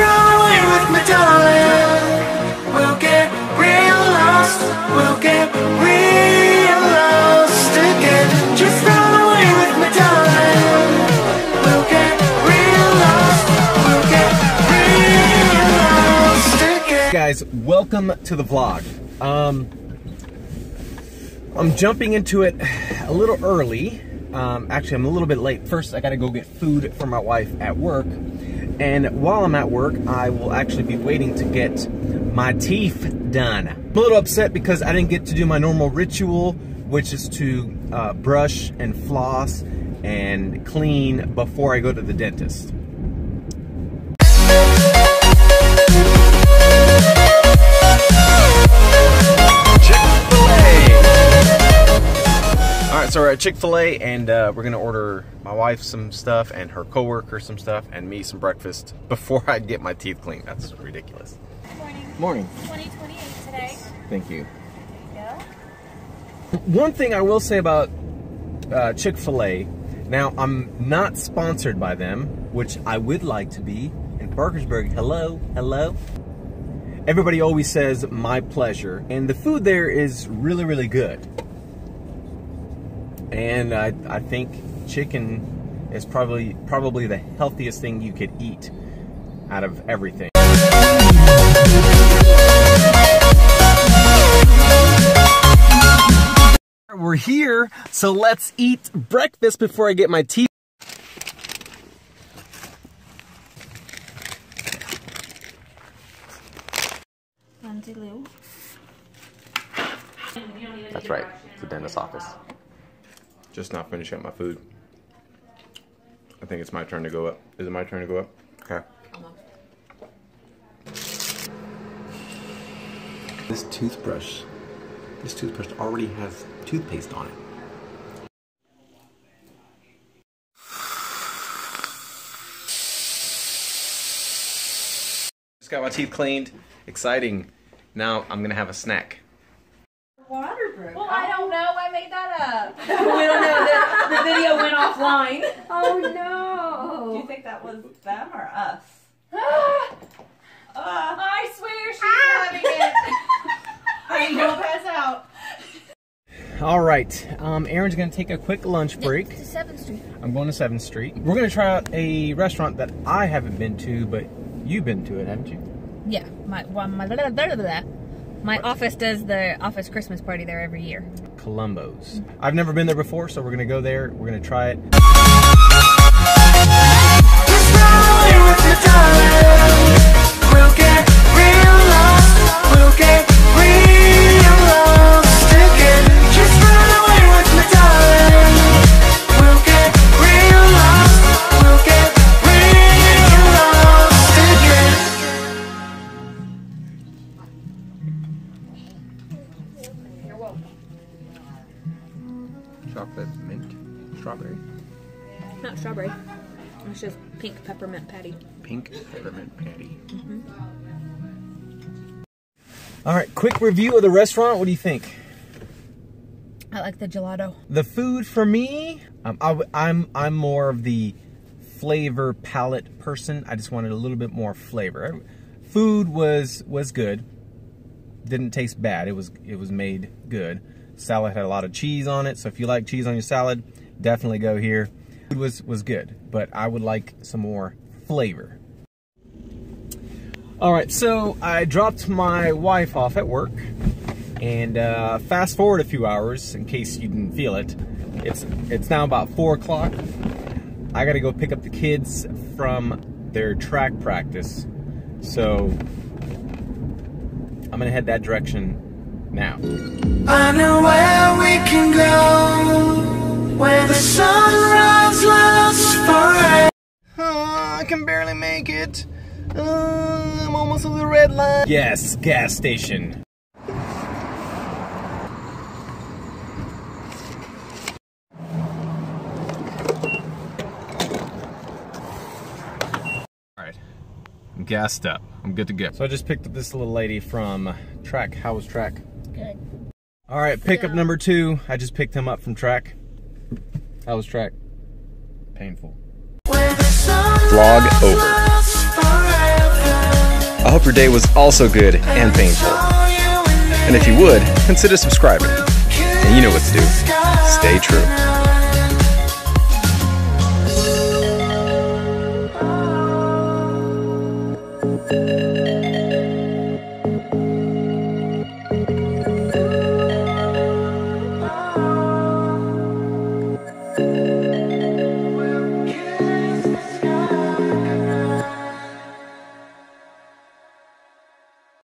run away with me, darling. We'll get real lost. We'll get real lost again. Just run away with me, darling. We'll get real lost. We'll get real lost again. guys welcome to the vlog um i'm jumping into it a little early um actually i'm a little bit late first i gotta go get food for my wife at work and while i'm at work i will actually be waiting to get my teeth done. I'm a little upset because i didn't get to do my normal ritual which is to uh, brush and floss and clean before i go to the dentist All right, so we're at Chick Fil A, and uh, we're gonna order my wife some stuff and her coworker some stuff, and me some breakfast before I get my teeth cleaned. That's ridiculous. Morning. Morning. 2028 today. Thank you. Go. One thing I will say about uh, Chick Fil A, now I'm not sponsored by them, which I would like to be. In Parkersburg, hello, hello. Everybody always says my pleasure, and the food there is really, really good. And I, I think chicken is probably probably the healthiest thing you could eat out of everything. We're here, so let's eat breakfast before I get my teeth. Lindsay That's right, it's the dentist's office. Just not finishing up my food. I think it's my turn to go up. Is it my turn to go up? Okay. This toothbrush, this toothbrush already has toothpaste on it. Just got my teeth cleaned. Exciting. Now I'm gonna have a snack. Water broke. Well, I don't know. I made that up. we don't know. The, the video went offline. Oh no. Do you think that was them or us? Ah, I swear she's having it. Honey, gonna pass out. All right, um, Aaron's gonna take a quick lunch break. To 7th Street. I'm going to 7th Street. We're gonna try out a restaurant that I haven't been to, but you've been to it, haven't you? Yeah, my well, my blah, blah, blah, blah. My office does the office Christmas party there every year. Columbo's. I've never been there before, so we're gonna go there. We're gonna try it. Not strawberry. It's just pink peppermint patty. Pink peppermint patty. All right, quick review of the restaurant. What do you think? I like the gelato. The food for me, um, I, I'm I'm more of the flavor palate person. I just wanted a little bit more flavor. Food was was good. Didn't taste bad. It was it was made good. Salad had a lot of cheese on it, so if you like cheese on your salad, definitely go here. Was was good, but I would like some more flavor. All right, so I dropped my wife off at work, and uh, fast forward a few hours in case you didn't feel it. It's it's now about four o'clock. I got to go pick up the kids from their track practice, so I'm gonna head that direction now. I know where we can go, Uh, I'm almost at the red line. Yes, gas station. Alright. I'm gassed up. I'm good to go. So I just picked up this little lady from track. How was track? Good. Alright, pickup number two. I just picked him up from track. How was track? Painful. Vlog over. I hope your day was also good and painful. And if you would, consider subscribing. And you know what to do. Stay true.